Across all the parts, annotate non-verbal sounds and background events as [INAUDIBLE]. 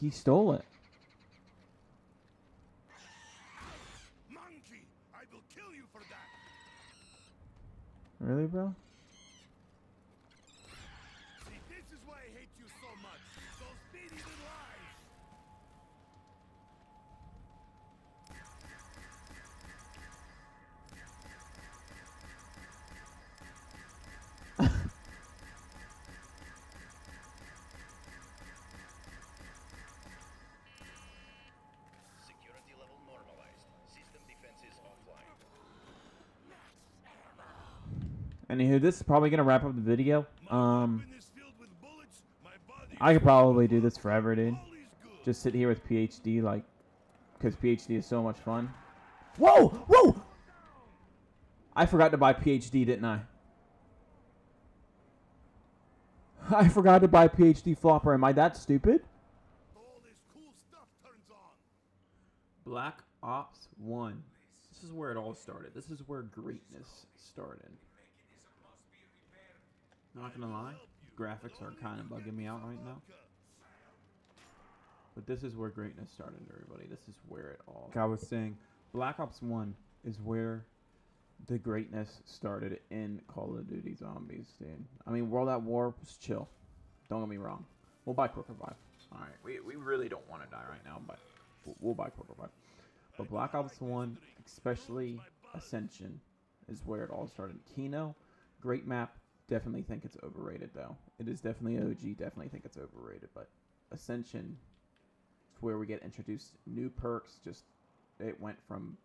He stole it. Monkey, I will kill you for that. Really, bro? Anywho, this is probably gonna wrap up the video. Um, I could probably do this forever, dude. Just sit here with PhD, like, because PhD is so much fun. Whoa! Whoa! I forgot to buy PhD, didn't I? [LAUGHS] I forgot to buy PhD flopper. Am I that stupid? Black Ops 1. This is where it all started. This is where greatness started. Not gonna lie, graphics are kind of bugging me out right now. But this is where greatness started, everybody. This is where it all. Like I was saying, Black Ops 1 is where the greatness started in Call of Duty Zombies, dude. I mean, World at War was chill. Don't get me wrong. We'll buy Quick Revive. Alright, we, we really don't want to die right now, but we'll, we'll buy Quick Revive. But Black Ops 1, especially Ascension, is where it all started. Kino, great map. Definitely think it's overrated, though. It is definitely OG. Definitely think it's overrated. But Ascension is where we get introduced new perks. Just it went from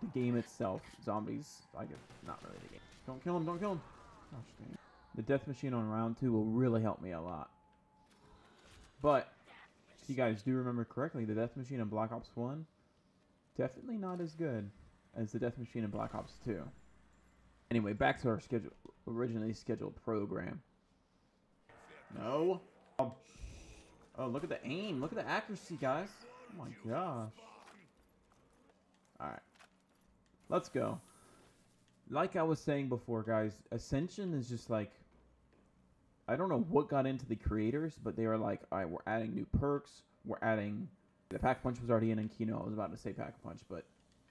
the game itself, zombies. I guess not really the game. Don't kill him! Don't kill him! Gosh. The death machine on round two will really help me a lot. But if you guys do remember correctly, the death machine in Black Ops One definitely not as good as the death machine in Black Ops Two. Anyway, back to our schedule, originally scheduled program. No. Oh, look at the aim! Look at the accuracy, guys! Oh my gosh! All right. Let's go. Like I was saying before, guys, Ascension is just like I don't know what got into the creators, but they were like, all right, we're adding new perks. We're adding the pack punch was already in in Kino. I was about to say pack punch, but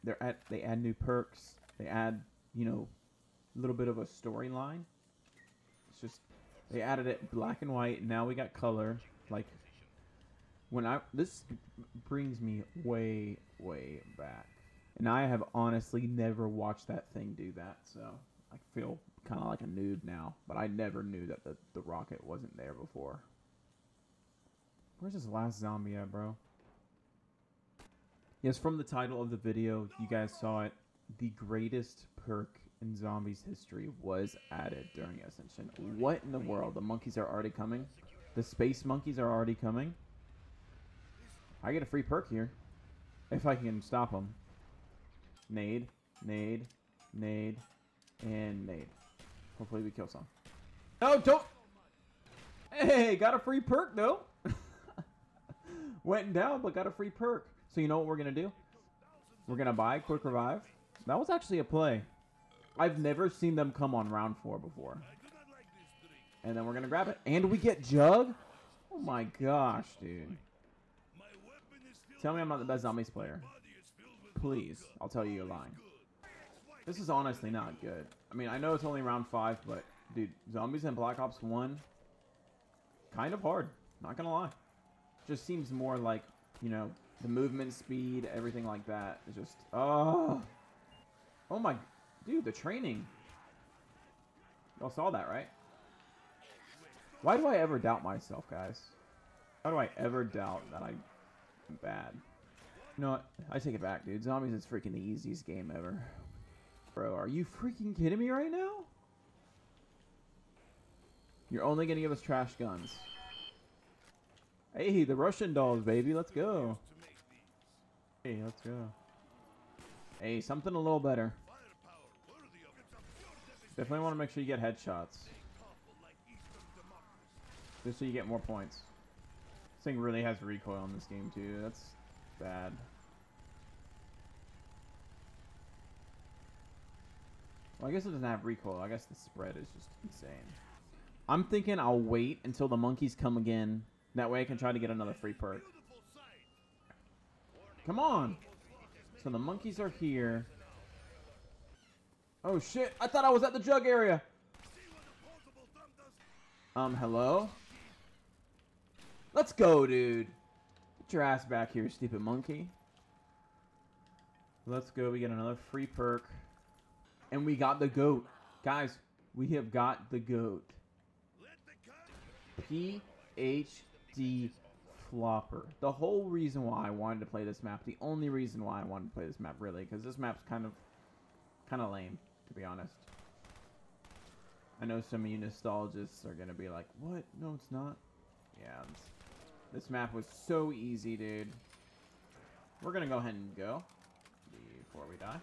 they're at they add new perks. They add you know little bit of a storyline. It's just they added it black and white. Now we got color. Like when I this brings me way way back, and I have honestly never watched that thing do that. So I feel kind of like a noob now, but I never knew that the, the rocket wasn't there before. Where's this last zombie at, bro? Yes, from the title of the video, you guys saw it. The greatest perk in zombies history was added during Ascension. What in the world? The monkeys are already coming? The space monkeys are already coming? I get a free perk here. If I can stop them. Nade, nade, nade, and nade. Hopefully we kill some. No, don't! Hey, got a free perk though. [LAUGHS] Went down, but got a free perk. So you know what we're gonna do? We're gonna buy quick revive. That was actually a play. I've never seen them come on round four before. And then we're gonna grab it. And we get Jug? Oh my gosh, dude. Tell me I'm not the best zombies player. Please. I'll tell you you're lying. This is honestly not good. I mean, I know it's only round five, but dude, zombies and Black Ops 1, kind of hard. Not gonna lie. Just seems more like, you know, the movement speed, everything like that. Is just, oh. Oh my, dude, the training. Y'all saw that, right? Why do I ever doubt myself, guys? How do I ever doubt that I'm bad? You know what? I take it back, dude. Zombies is freaking the easiest game ever. Bro, are you freaking kidding me right now? You're only gonna give us trash guns. Hey, the Russian dolls, baby. Let's go. Hey, let's go. Hey, something a little better. Definitely want to make sure you get headshots. Just so you get more points. This thing really has recoil in this game, too. That's bad. Well, I guess it doesn't have recoil. I guess the spread is just insane. I'm thinking I'll wait until the monkeys come again. That way I can try to get another free perk. Come on. So the monkeys are here. Oh shit! I thought I was at the jug area. Um, hello? Let's go, dude. Get your ass back here, stupid monkey. Let's go. We get another free perk. And we got the goat. Guys, we have got the goat. PhD Flopper. The whole reason why I wanted to play this map, the only reason why I wanted to play this map, really, because this map's kind of, kind of lame, to be honest. I know some of you nostalgists are gonna be like, "What? No, it's not." Yeah, this, map was so easy, dude. We're gonna go ahead and go before we die.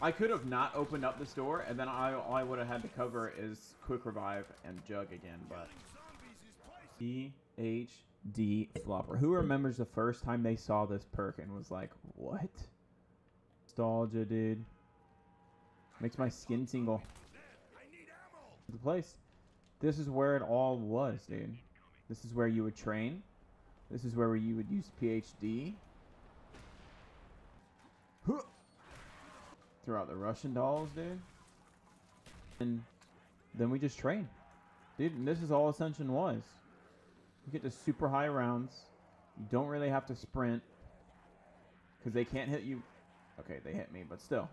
I could have not opened up this door, and then I, all I would have had to cover is quick revive and jug again, but... PhD Flopper. Who remembers the first time they saw this perk and was like, what? Nostalgia, dude. Makes my skin tingle. The place. This is where it all was, dude. This is where you would train. This is where you would use PhD. Throw out the Russian dolls, dude. And then we just train. Dude, and this is all Ascension was. You get to super high rounds. You don't really have to sprint. Because they can't hit you. Okay, they hit me, but still.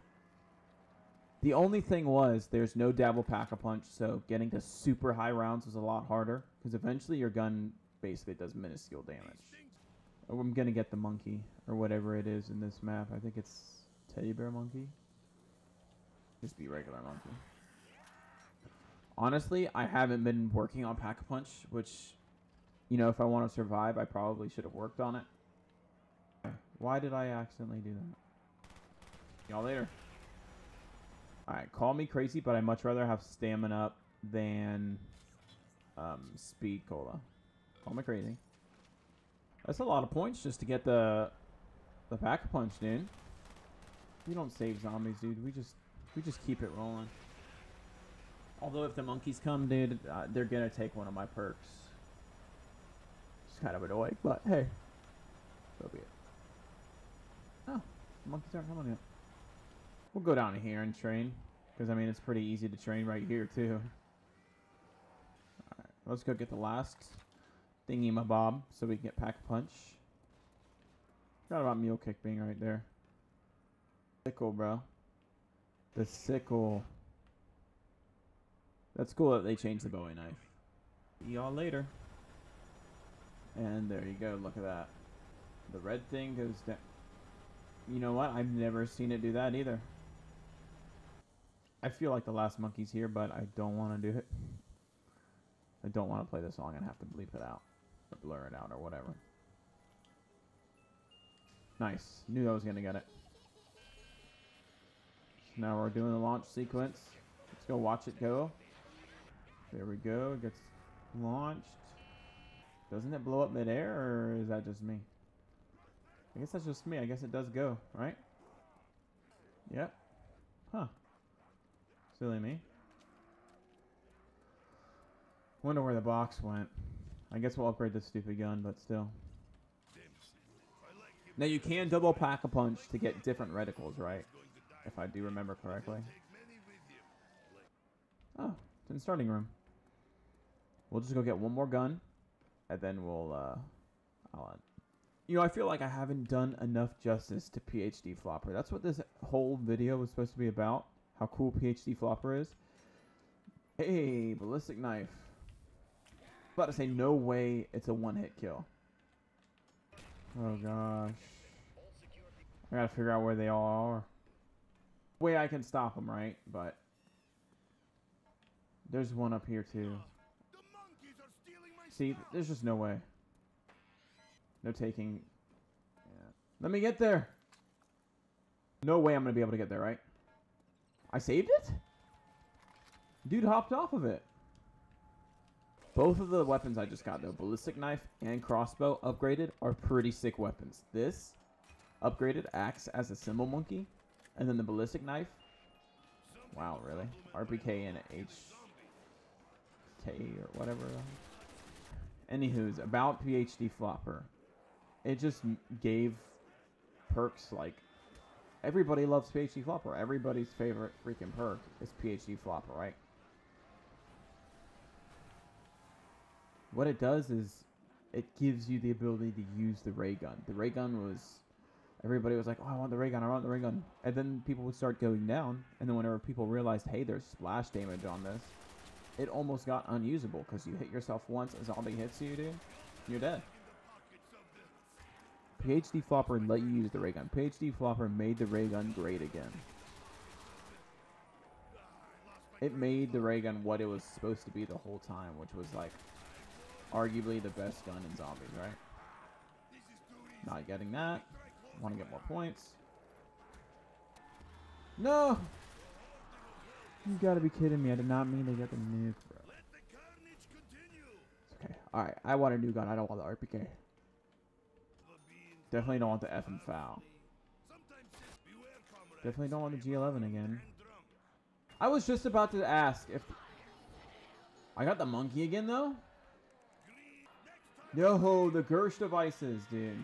The only thing was, there's no double pack-a-punch, so getting to super high rounds was a lot harder. Because eventually your gun basically does minuscule damage. I'm going to get the monkey, or whatever it is in this map. I think it's teddy bear monkey. Just be regular monkey. Honestly, I haven't been working on Pack-a-Punch, which, you know, if I want to survive, I probably should have worked on it. Why did I accidentally do that? Y'all later. Alright, call me crazy, but I'd much rather have stamina up than um, speed cola. Call me crazy. That's a lot of points just to get the the pack punch, dude. We don't save zombies, dude. We just we just keep it rolling. Although if the monkeys come, dude, uh, they're gonna take one of my perks. It's kind of annoying, but hey, so be it. Oh, monkeys aren't coming yet. We'll go down here and train, because I mean it's pretty easy to train right here too. Alright, let's go get the last thingy my bob so we can get pack punch. Forgot about mule kick being right there. Sickle, bro. The sickle. That's cool that they changed the Bowie knife. See y'all later. And there you go. Look at that. The red thing goes down. You know what? I've never seen it do that either. I feel like the last monkey's here, but I don't want to do it. I don't want to play this song and have to bleep it out. Or blur it out or whatever. Nice. Knew I was going to get it. Now we're doing the launch sequence. Let's go watch it go. There we go. It gets launched. Doesn't it blow up midair, or is that just me? I guess that's just me. I guess it does go, right? Yep. Silly me. Wonder where the box went. I guess we'll upgrade this stupid gun, but still. Now you can double pack a punch to get different reticles, right? if I do remember correctly. Oh, it's in starting room. We'll just go get one more gun, and then we'll, uh, I'll, you know, I feel like I haven't done enough justice to PhD Flopper. That's what this whole video was supposed to be about, how cool PhD Flopper is. Hey, ballistic knife. about to say, no way it's a one-hit kill. Oh, gosh. I gotta figure out where they all are way I can stop them, right? But there's one up here too. See, there's just no way. No taking. Yeah. Let me get there. No way I'm gonna be able to get there, right? I saved it? Dude hopped off of it. Both of the weapons I just got, though, ballistic knife and crossbow upgraded, are pretty sick weapons. This upgraded acts as a cymbal monkey, and then the ballistic knife. Wow, really? RPK and HK or whatever. Anywho's about PhD Flopper. it just gave perks like everybody loves PhD Flopper. Everybody's favorite freaking perk is PhD Flopper, right? What it does is it gives you the ability to use the ray gun. The ray gun was everybody was like, "Oh, I want the ray gun. I want the ray gun." And then people would start going down, and then whenever people realized, "Hey, there's splash damage on this," it almost got unusable because you hit yourself once, a zombie hits you, dude, you're dead. PhD Flopper and let you use the ray gun. PhD Flopper made the ray gun great again. It made the ray gun what it was supposed to be the whole time, which was like arguably the best gun in zombies, right? Not getting that. Want to get more points. No! You gotta be kidding me. I did not mean to get the nuke, bro. Okay. Alright, I want a new gun. I don't want the RPK. Definitely don't want the FN FAL. Definitely don't want the G11 again. I was just about to ask if... I got the monkey again, though? Yo, the Gersh devices, dude.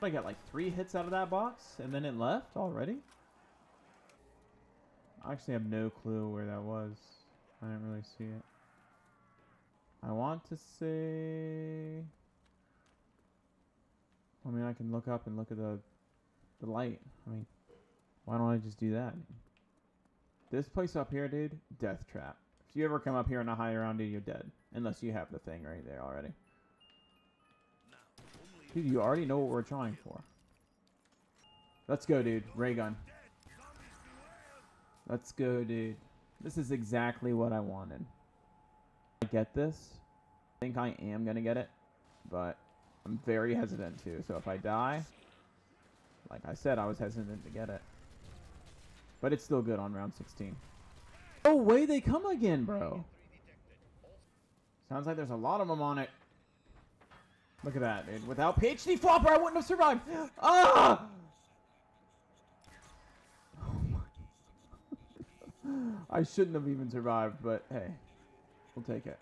I got like three hits out of that box, and then it left already? I actually have no clue where that was. I didn't really see it. I want to say... I mean, I can look up and look at the, the light. I mean, why don't I just do that? This place up here, dude, death trap. If you ever come up here on a high ground, dude, you're dead. Unless you have the thing right there already. Dude, you already know what we're trying for. Let's go, dude. Ray gun. Let's go, dude. This is exactly what I wanted. I get this. I think I am going to get it. But I'm very hesitant to. So if I die, like I said, I was hesitant to get it. But it's still good on round 16. Oh, way they come again, bro. Sounds like there's a lot of them on it. Look at that, dude. Without PhD Flopper, I wouldn't have survived. Ah! Oh [LAUGHS] my. I shouldn't have even survived, but hey, we'll take it.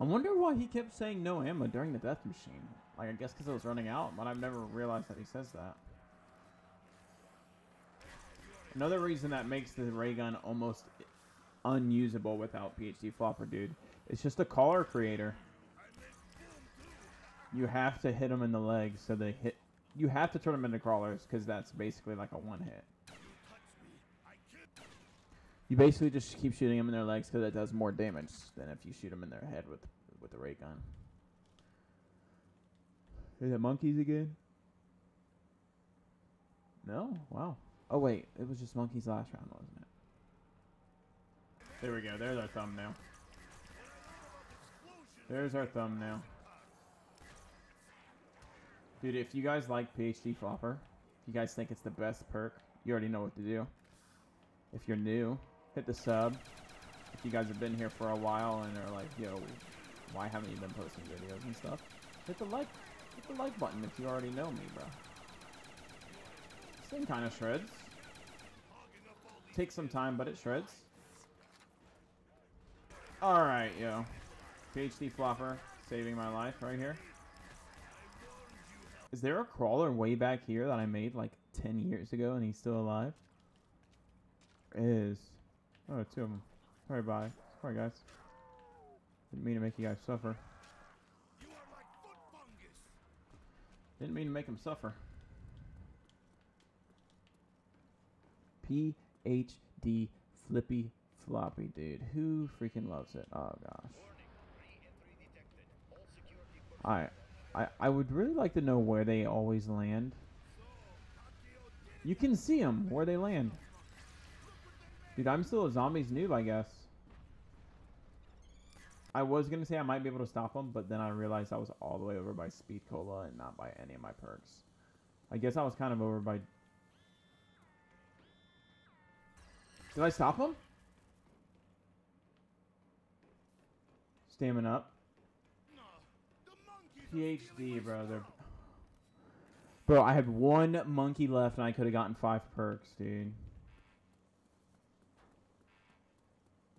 I wonder why he kept saying no ammo during the death machine. Like, I guess because it was running out, but I've never realized that he says that. Another reason that makes the ray gun almost unusable without PhD Flopper, dude, it's just a crawler creator. You have to hit them in the legs so they hit. You have to turn them into crawlers because that's basically like a one hit. You basically just keep shooting them in their legs because it does more damage than if you shoot them in their head with with the ray gun. Is it monkeys again? No. Wow. Oh wait, it was just monkeys last round, wasn't it? There we go. There's our thumbnail. There's our thumbnail. Dude, if you guys like PhD Flopper, if you guys think it's the best perk, you already know what to do. If you're new, hit the sub. If you guys have been here for a while and are like, yo, why haven't you been posting videos and stuff? Hit the like, hit the like button if you already know me, bro. Thing kind of shreds. Takes some time, but it shreds. Alright, yo. PhD Flopper saving my life right here. Is there a crawler way back here that I made like 10 years ago and he's still alive? There is. Oh, two of them. Sorry, bye. Sorry, guys. Didn't mean to make you guys suffer. You are like foot fungus. Didn't mean to make him suffer. PhD Flippy Floppy, dude. Who freaking loves it? Oh, gosh. I, I, I would really like to know where they always land. You can see them where they land. Dude, I'm still a zombies noob, I guess. I was gonna say I might be able to stop him, but then I realized I was all the way over by Speed Cola and not by any of my perks. I guess I was kind of over by. Did I stop him? Stamina up. PhD, bro. They're... Bro, I had one monkey left and I could have gotten five perks, dude.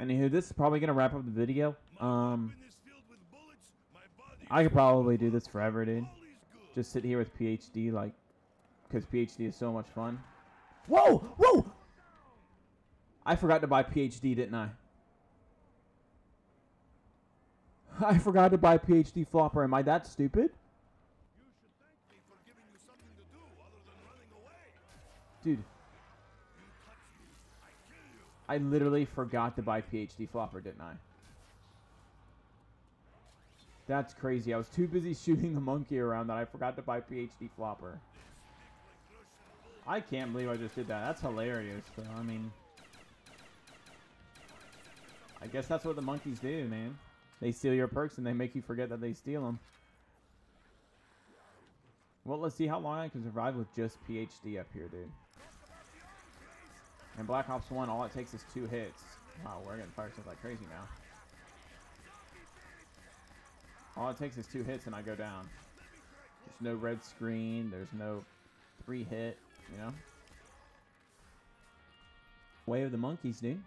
Anywho, this is probably gonna wrap up the video. Um, I could probably do this forever, dude. Just sit here with PhD, like, because PhD is so much fun. Whoa, whoa! I forgot to buy PhD, didn't I? [LAUGHS] I forgot to buy PhD flopper. Am I that stupid? You should thank me for giving you something to do other than running away. Dude, You touch me, I kill you. I literally forgot to buy PhD flopper, didn't I? That's crazy. I was too busy [LAUGHS] shooting the monkey around that I forgot to buy PhD flopper. I can't believe I just did that. That's hilarious. So, I mean, I guess that's what the monkeys do, man. They steal your perks and they make you forget that they steal them. Well, let's see how long I can survive with just PhD up here, dude. And Black Ops 1, all it takes is two hits. Wow, we're getting fire stuff like crazy now. All it takes is two hits and I go down. There's no red screen. There's no three hit, you know? Way of the monkeys, dude.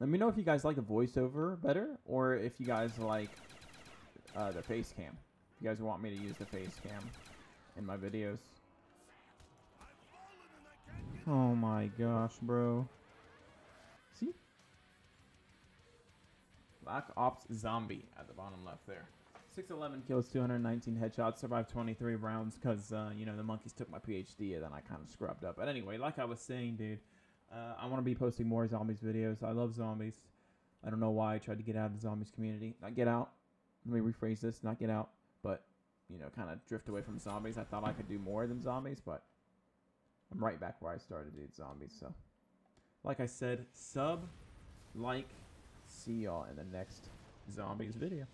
Let me know if you guys like the voiceover better or if you guys like uh, the face cam. If you guys want me to use the face cam in my videos. Oh my gosh, bro. See? Black Ops Zombie at the bottom left there. 611 kills, 219 headshots, survived 23 rounds because, uh, you know, the monkeys took my PhD and then I kind of scrubbed up. But anyway, like I was saying, dude, uh, I want to be posting more zombies videos. I love zombies. I don't know why I tried to get out of the zombies community. Not get out. Let me rephrase this. Not get out, but, you know, kind of drift away from zombies. I thought I could do more than zombies, but I'm right back where I started, dude. Zombies. So, like I said, sub, like, see y'all in the next zombies video.